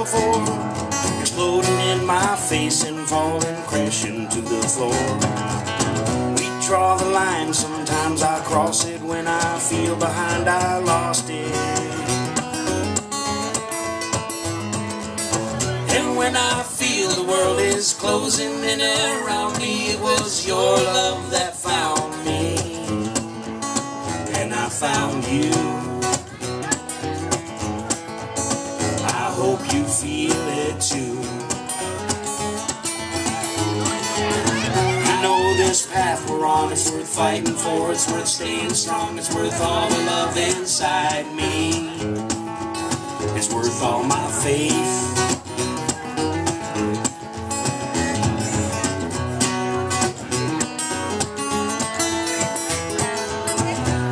before, exploding in my face and falling crashing to the floor. We draw the line, sometimes I cross it when I feel behind, I lost it. And when I feel the world is closing in around me, it was your love that found me. And I found you. Hope you feel it too. You know this path we're on is worth fighting for, it's worth staying strong, it's worth all the love inside me. It's worth all my faith.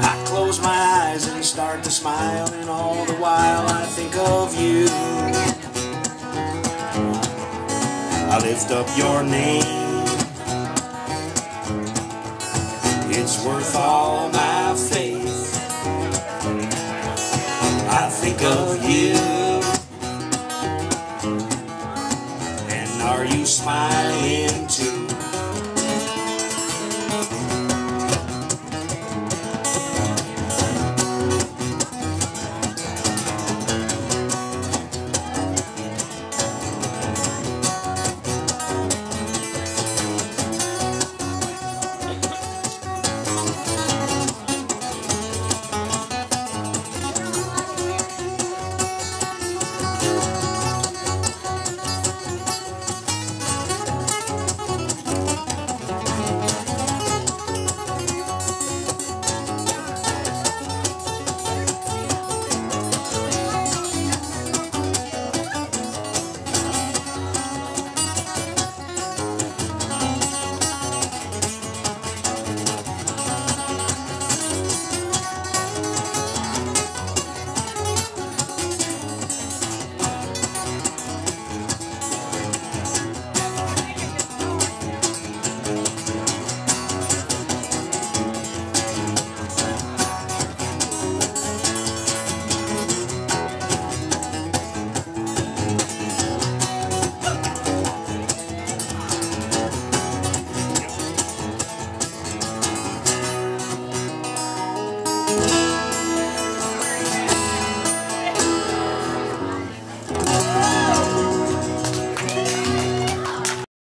I close my eyes and start to smile, and all the while I think of you. Up your name. It's worth all my faith. I think of you. And are you smiling